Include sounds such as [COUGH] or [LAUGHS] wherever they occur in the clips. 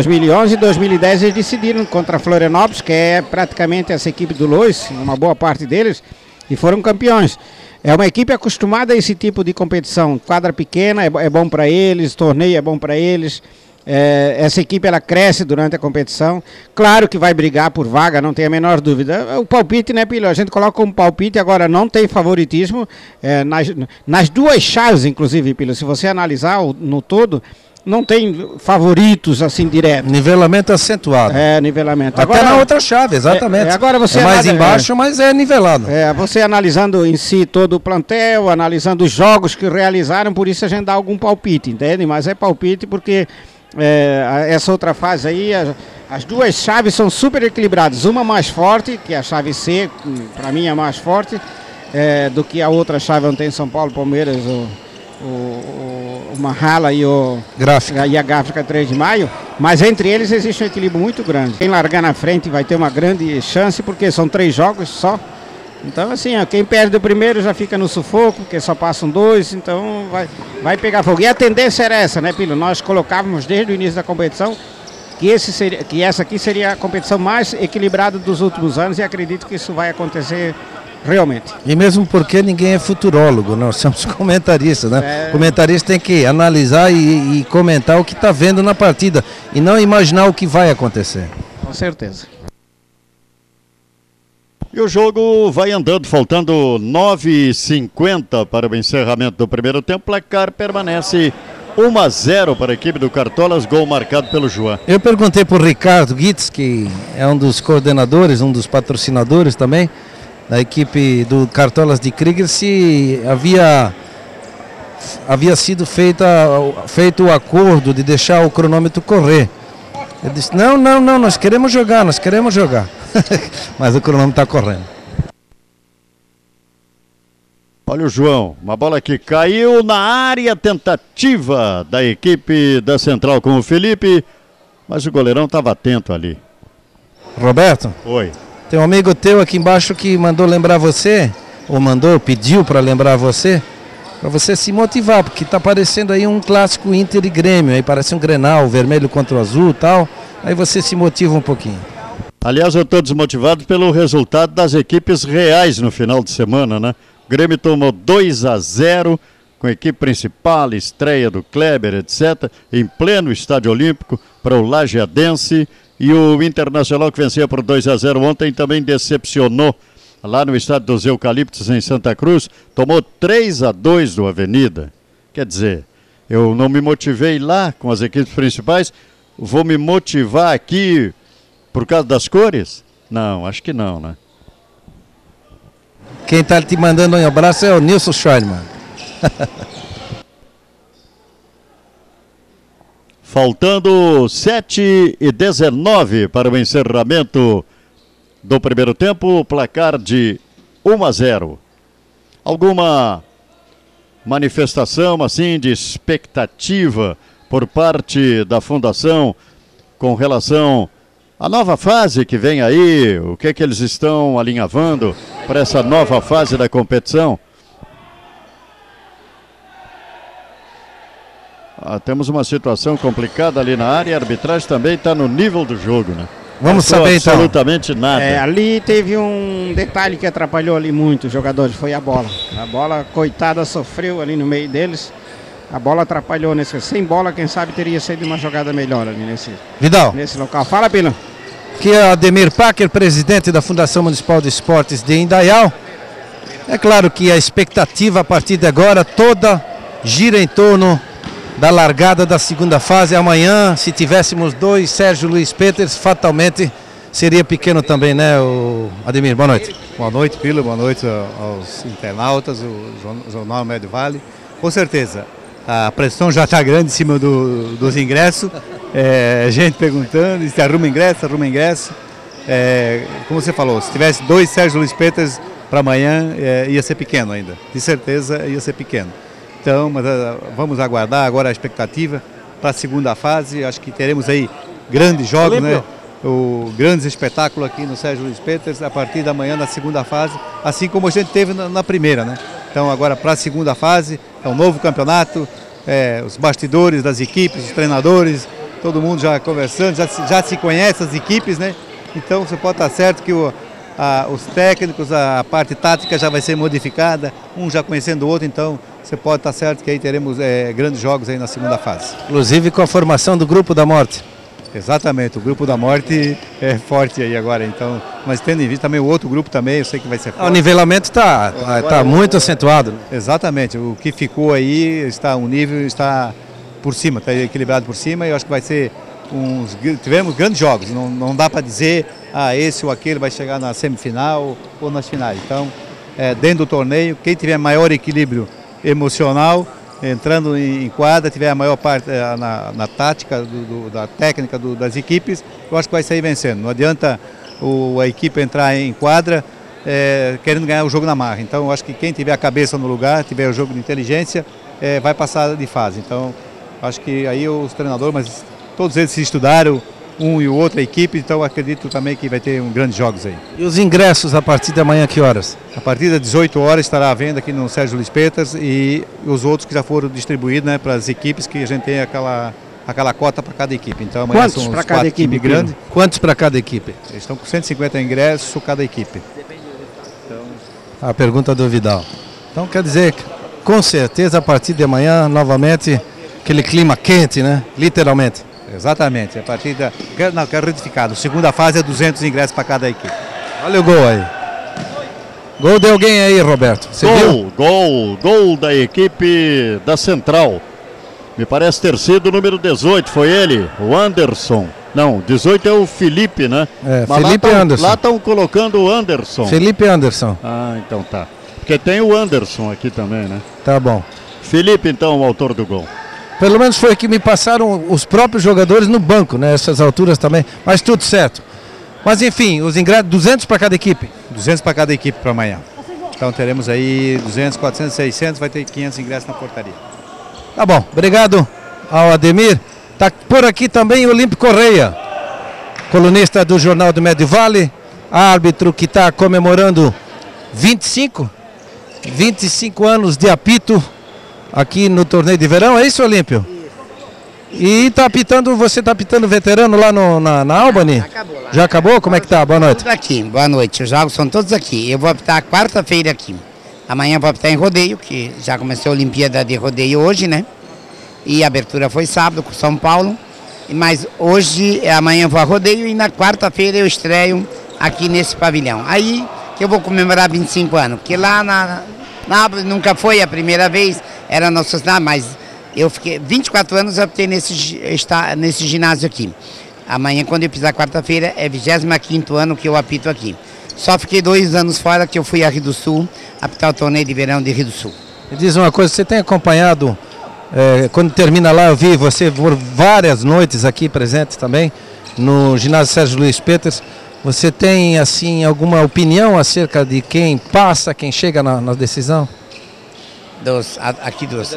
2011 e 2010 eles decidiram contra Florianópolis, que é praticamente essa equipe do Lois, uma boa parte deles, e foram campeões. É uma equipe acostumada a esse tipo de competição. Quadra pequena é, é bom para eles, torneio é bom para eles. É, essa equipe ela cresce durante a competição. Claro que vai brigar por vaga, não tem a menor dúvida. O palpite, né, Pilho? A gente coloca como palpite, agora não tem favoritismo. É, nas, nas duas chaves, inclusive, Pilho, se você analisar no todo, não tem favoritos assim direto. Nivelamento acentuado. É, nivelamento. Até agora, na outra chave, exatamente. É, agora você é mais embaixo, é, mas é nivelado. É, você analisando em si todo o plantel, analisando os jogos que realizaram, por isso a gente dá algum palpite, entende? Mas é palpite porque é, essa outra fase aí, as, as, duas chaves são super equilibradas. Uma mais forte, que é a chave C, para mim é mais forte, é, do que a outra chave onde tem São Paulo, Palmeiras, o, o, o, Mahala e, o, Gráfica. e a Gráfica 3 de maio, mas entre eles existe um equilíbrio muito grande. Quem largar na frente vai ter uma grande chance, porque são três jogos só. Então, assim, ó, quem perde o primeiro já fica no sufoco, porque só passam dois, então vai, vai pegar fogo. E a tendência era essa, né, Pilo? Nós colocávamos desde o início da competição que, esse seria, que essa aqui seria a competição mais equilibrada dos últimos anos e acredito que isso vai acontecer realmente. E mesmo porque ninguém é futurólogo, nós somos [LAUGHS] comentaristas, né? É... Comentarista tem que analisar e, e comentar o que está vendo na partida e não imaginar o que vai acontecer. Com certeza. E o jogo vai andando, faltando 9h50 para o encerramento do primeiro tempo. O placar permanece 1 a 0 para a equipe do Cartolas, gol marcado pelo João. Eu perguntei para o Ricardo Guitz, que é um dos coordenadores, um dos patrocinadores também, da equipe do Cartolas de Krieger, se havia, havia sido feita, feito o acordo de deixar o cronômetro correr. Ele disse, não, não, não, nós queremos jogar, nós queremos jogar. [LAUGHS] Mas o cronômetro está correndo. Olha o João, uma bola que caiu na área, tentativa da equipe da Central com o Felipe, mas o goleirão estava atento ali. Roberto? Oi. Tem um amigo teu aqui embaixo que mandou lembrar você, ou mandou, pediu para lembrar você, para você se motivar, porque está aparecendo aí um clássico Inter e Grêmio, aí parece um Grenal, vermelho contra o azul tal, aí você se motiva um pouquinho. Aliás, eu estou desmotivado pelo resultado das equipes reais no final de semana, né? O Grêmio tomou 2 a 0 com a equipe principal, estreia do Kleber, etc., em pleno Estádio Olímpico para o Lajeadense. E o Internacional que vencia por 2 a 0 ontem também decepcionou lá no estádio dos Eucaliptos em Santa Cruz, tomou 3 a 2 do Avenida. Quer dizer, eu não me motivei lá com as equipes principais, vou me motivar aqui por causa das cores? Não, acho que não, né? Quem está te mandando um abraço é o Nilson Scheinman. [LAUGHS] Faltando 7 e 19 para o encerramento do primeiro tempo, placar de 1 a 0. Alguma manifestação assim de expectativa por parte da fundação com relação a nova fase que vem aí, o que é que eles estão alinhavando para essa nova fase da competição? Ah, temos uma situação complicada ali na área, a arbitragem também está no nível do jogo, né? Vamos saber então. Absolutamente nada. É, ali teve um detalhe que atrapalhou ali muito os jogadores, foi a bola. A bola, coitada, sofreu ali no meio deles. A bola atrapalhou nesse. Sem bola, quem sabe teria sido uma jogada melhor ali nesse, Vidal. nesse local. Fala, Pino que é Ademir Packer, presidente da Fundação Municipal de Esportes de Indaial. É claro que a expectativa a partir de agora toda gira em torno da largada da segunda fase. Amanhã, se tivéssemos dois Sérgio Luiz Peters, fatalmente seria pequeno também, né, o Ademir? Boa noite. Boa noite, Pilo. Boa noite aos internautas, o Jornal Médio Vale. Com certeza, a pressão já está grande em cima do, dos ingressos. É, gente perguntando se arruma ingresso, arruma ingresso. É, como você falou, se tivesse dois Sérgio Luiz Peters para amanhã, é, ia ser pequeno ainda. De certeza ia ser pequeno. Então, mas, uh, vamos aguardar agora a expectativa para a segunda fase. Acho que teremos aí grandes jogos, né? O grandes espetáculo aqui no Sérgio Luiz Peters a partir da manhã na segunda fase, assim como a gente teve na, na primeira, né? Então agora para a segunda fase é um novo campeonato, é, os bastidores das equipes, os treinadores, todo mundo já conversando, já, se- já se conhece as equipes, né? Então você pode estar certo que o, a- os técnicos, a, a parte tática já vai ser modificada, um já conhecendo o outro, então você pode estar certo que aí teremos eh, grandes jogos aí na segunda fase. Inclusive com a formação do Grupo da Morte. Exatamente, o grupo da morte é forte aí agora, então, mas tendo em vista também o outro grupo também, eu sei que vai ser O forte. nivelamento está tá muito acentuado. né? Exatamente, o que ficou aí está um nível está por cima, está equilibrado por cima e eu acho que vai ser uns tivemos grandes jogos, não, não dá para dizer ah esse ou aquele vai chegar na semifinal ou nas finais. Então, é, dentro do torneio, quem tiver maior equilíbrio emocional entrando em quadra, tiver a maior parte eh, na, na tática do- do- da técnica do- das equipes, eu acho que vai sair vencendo. Não adianta o- a equipe entrar em quadra eh, querendo ganhar o jogo na marra. Então, eu acho que quem tiver a cabeça no lugar, tiver o jogo de inteligência, eh, vai passar de fase. Então, acho que aí os treinadores, mas todos eles se estudaram, um e o outro, a equipe, então acredito também que vai ter um grandes jogos aí. E os ingressos a partir de amanhã, que horas? A partir das 18 horas estará à venda aqui no Sérgio Luiz Peters e os outros que já foram distribuídos né, para as equipes, que a gente tem aquela, aquela cota para cada equipe. Então amanhã Quantos são os cada equipe, grandes. Quantos para cada equipe? Eles estão com 150 ingressos cada equipe. A pergunta do Vidal. Então quer dizer com certeza, a partir de amanhã, novamente, aquele clima quente, né? Literalmente. Exatamente. A partir da. Não, quero retificado. Segunda fase é 200 ingressos para cada equipe. Olha o gol aí. Gol de alguém aí, Roberto. Você viu? Gol, gol, gol da equipe da Central. Me parece ter sido o número 18, foi ele, o Anderson. Não, 18 é o Felipe, né? É, Mas Felipe lá tão- Anderson. Lá estão colocando o Anderson. Felipe Anderson. Ah, então tá. Porque tem o Anderson aqui também, né? Tá bom. Felipe, então, o autor do gol. Pelo menos foi que me passaram os próprios jogadores no banco, né? Essas alturas também. Mas tudo certo. Mas enfim, os ingressos, 200 para cada equipe. 200 para cada equipe para amanhã. Então teremos aí 200, 400, 600, vai ter 500 ingressos na portaria. Tá bom. Obrigado ao Ademir. Tá por aqui também o Olímpio Correia, colunista do Jornal do Médio Vale, árbitro que está comemorando 25, 25 anos de apito aqui no torneio de verão. É isso, Olímpio? E tá apitando, você tá apitando veterano lá no, na, na Albany? Acabou lá. Já acabou? Como é que tá? Boa noite. Aqui, boa noite. Os jogos são todos aqui. Eu vou optar quarta-feira aqui. Amanhã vou optar em rodeio, que já começou a Olimpíada de Rodeio hoje, né? E a abertura foi sábado com São Paulo. Mas hoje, amanhã vou a rodeio e na quarta-feira eu estreio aqui nesse pavilhão. Aí que eu vou comemorar 25 anos, porque lá na, na nunca foi a primeira vez, era nosso cidade, mas eu fiquei 24 anos eu optei nesse, esta- nesse ginásio aqui. Amanhã, quando eu pisar quarta-feira, é 25 ano que eu apito aqui. Só fiquei dois anos fora que eu fui a Rio do Sul, apitar o torneio de verão de Rio do Sul. Me diz uma coisa, você tem acompanhado, eh, quando termina lá, eu vi você por várias noites aqui presente também, no ginásio Sérgio Luiz Peters. Você tem, assim, alguma opinião acerca de quem passa, quem chega na, na decisão? Dos, a- aqui dos.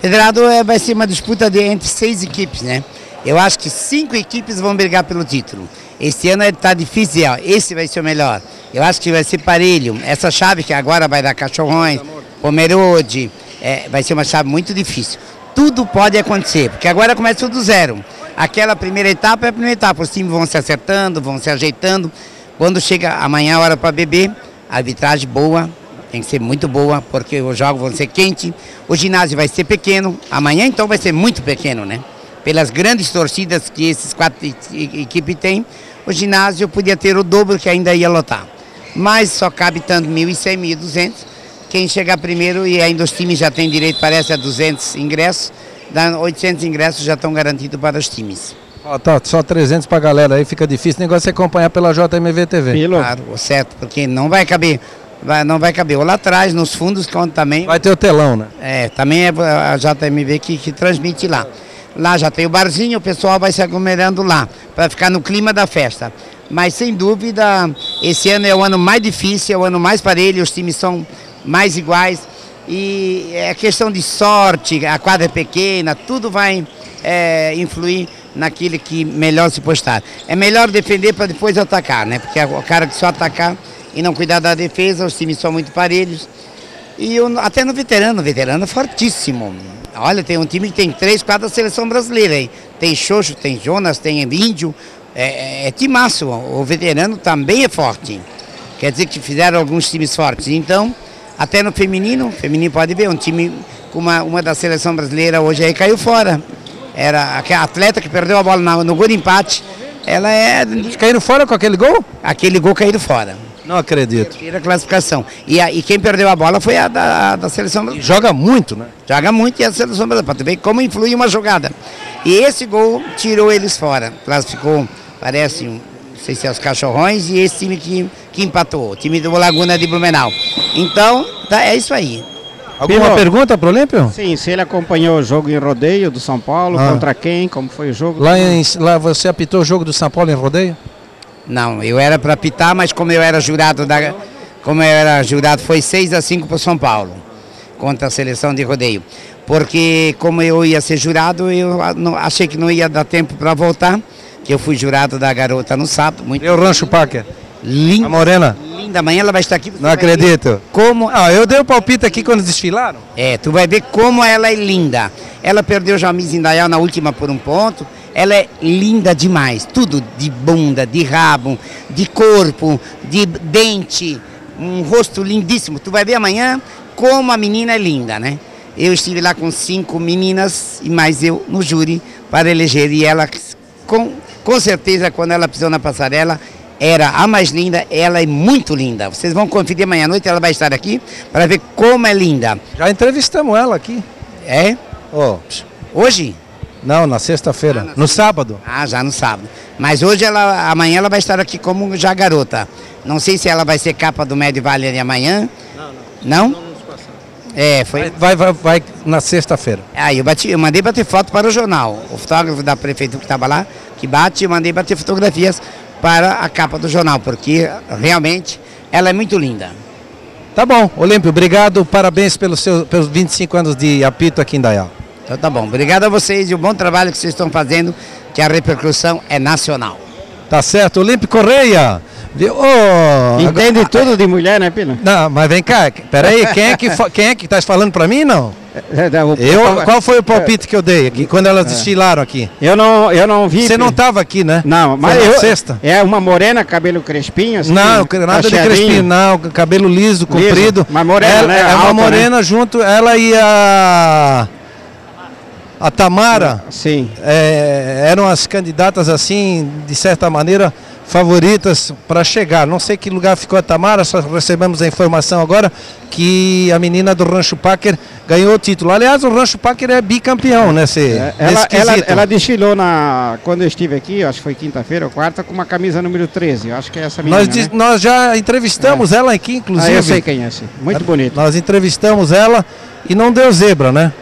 Federado é, vai ser uma disputa de, entre seis equipes, né? Eu acho que cinco equipes vão brigar pelo título. Este ano está difícil, ó. esse vai ser o melhor. Eu acho que vai ser parelho. Essa chave que agora vai dar Cachorrões, Pomerode, é, vai ser uma chave muito difícil. Tudo pode acontecer, porque agora começa tudo do zero. Aquela primeira etapa é a primeira etapa, os times vão se acertando, vão se ajeitando. Quando chega amanhã a hora para beber, arbitragem boa, tem que ser muito boa, porque os jogos vão ser quentes. O ginásio vai ser pequeno. Amanhã, então, vai ser muito pequeno, né? Pelas grandes torcidas que esses quatro equipes têm, o ginásio podia ter o dobro que ainda ia lotar. Mas só cabe tanto 1.100, 1.200. Quem chegar primeiro, e ainda os times já têm direito, parece, a 200 ingressos, dá 800 ingressos já estão garantidos para os times. Ó, tá, só 300 pra galera, aí fica difícil. O negócio é acompanhar pela JMV TV. Pilo. Claro, o certo, porque não vai caber. Vai- não vai caber. Ou lá atrás, nos fundos, conta também. Vai ter o telão, né? É, também é a JMV que, que transmite lá. Lá já tem o barzinho, o pessoal vai se aglomerando lá, para ficar no clima da festa. Mas sem dúvida, esse ano é o ano mais difícil, é o ano mais parelho, os times são mais iguais. E é questão de sorte, a quadra é pequena, tudo vai é, influir naquele que melhor se postar. É melhor defender para depois atacar, né? Porque o cara que só atacar e não cuidar da defesa, os times são muito parelhos. E eu- até no veterano, veterano é fortíssimo. Olha, tem um time que tem três, quatro da seleção brasileira aí. tem Xoxo, tem Jonas, tem Índio. É, é, é timaço, o veterano também é forte. Quer dizer que fizeram alguns times fortes. Então, até no feminino, feminino pode ver, um time com uma, uma da seleção brasileira hoje aí caiu fora. Era aquela atleta que perdeu a bola no, no gol de empate. Ela é. Eles caíram fora com aquele gol? Aquele gol caído fora. Não acredito. Terceira classificação. E, a, e quem perdeu a bola foi a da, da seleção brasileira. Joga muito, né? Joga muito e a seleção brasileira. Para tu ver como influi uma jogada. E esse gol tirou eles fora. Classificou, parece, um, não sei se é os cachorrões, e esse time que, que empatou, o time do Laguna de Blumenau. Então, tá, é isso aí. Alguma Pilo. pergunta pro Olímpio? Sim, se ele acompanhou o jogo em rodeio do São Paulo, Ah. contra quem, como foi o jogo? Lá, em, lá você apitou o jogo do São Paulo em rodeio? Não, eu era para apitar, mas como eu era jurado da, como eu era jurado, foi 6 a 5 para o São Paulo contra a seleção de rodeio. Porque como eu ia ser jurado, eu achei que não ia dar tempo para voltar, que eu fui jurado da garota no sábado, muito E o Rancho Packer? linda, A Morena? linda. Amanhã ela vai estar aqui. Não ver acredito. Como Ah, eu dei o palpite aqui quando desfilaram. É, tu vai ver como ela é linda. Ela perdeu Jamil Zindayal na última por um ponto. Ela é linda demais. Tudo de bunda, de rabo, de corpo, de dente. Um rosto lindíssimo. Tu vai ver amanhã como a menina é linda, né? Eu estive lá com cinco meninas e mais eu no júri para eleger. E ela, com, com certeza, quando ela pisou na passarela, era a mais linda. Ela é muito linda. Vocês vão conferir amanhã à noite, ela vai estar aqui para ver como é linda. Já entrevistamos ela aqui. É? Oh, Hoje? Não, na sexta-feira. No sábado. Ah, já no sábado. Mas hoje ela, amanhã ela vai estar aqui como já garota. Não sei se ela vai ser capa do Médio Vale de amanhã. Não, não. É, foi. Vai, vai, vai na sexta-feira. Ah, eu, bati, eu mandei bater foto para o jornal. O fotógrafo da prefeitura que estava lá, que bate, eu mandei bater fotografias para a capa do jornal, porque realmente ela é muito linda. Tá bom, Olímpio, obrigado, parabéns pelos, seus, pelos 25 anos de apito aqui em Dayal. Então tá bom. Obrigado a vocês e o bom trabalho que vocês estão fazendo, que a repercussão é nacional. Tá certo, Olímpio Correia. Ô, Entende agora- tudo de mulher, né, Pino? Não, mas vem cá, peraí, quem é que, fa- quem é que tá falando pra mim, não? É, é, Eu, qual foi o palpite que eu dei aqui, quando elas desfilaram aqui? Eu não, eu não vi. Você não Pino. tava aqui, né? Não, mas Foi na eu, sexta? É uma morena, cabelo crespinho, assim. Não, nada de crespinho, não, cabelo liso, comprido. mas morena, ela, né? É uma Alta, morena junto, ela e a. A Tamara Sim. é, eram as candidatas, assim, de certa maneira, favoritas para chegar. Não sei que lugar ficou a Tamara, só recebemos a informação agora que a menina do Rancho Packer ganhou o título. Aliás, o Rancho Packer é bicampeão, né? Se, É, nesse Ela, ela, ela desfilou na. Quando eu estive aqui, acho que foi quinta-feira ou quarta, com uma camisa número 13. Eu acho que é essa menina. nós, né? nós já entrevistamos ela aqui, Ah, inclusive. eu sei quem é, sim. Muito bonito. Nós entrevistamos ela e não deu zebra, né?